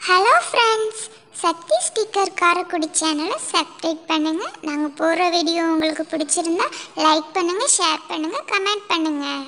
hello friends Shakti sticker Karaikudi சேனலை subscribe பண்ணுங்கள் நாங்கள் போகிற வீடியோ உங்களுக்கு பிடிச்சிருந்தா லைக் பண்ணுங்கள் ஷேர் பண்ணுங்கள் கமெண்ட் பண்ணுங்கள்